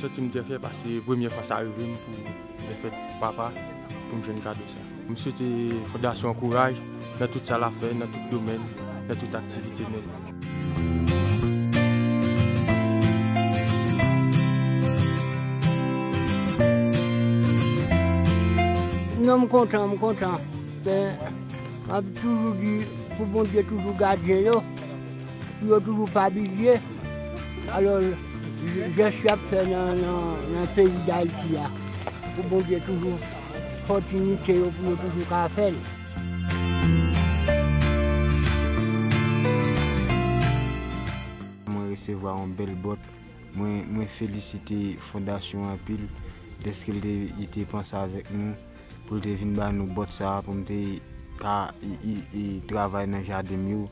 soti mte fè pase premye fwa sa arrive m papa pou m jen kado sa. M souwete fondasyon kouraj nan tout sa la fè, nan tout domen, nan tout aktivite men. Non, m kontan, m kontan. Ben, ap toujou di pou bon Diyo toujou gadyen yo. Yo toujou pa bilye. Alors, jes yap fè nan peyi da iti ya. Ou bon diye toujou kontinite yo pou nou toujou ka fèl. Mwen reseva an bel bot, mwen felisite fondasyon apil deske li te pansa avèk nou pou te vin ba nou bot sa pou mte ka yi travay nan jadem yo.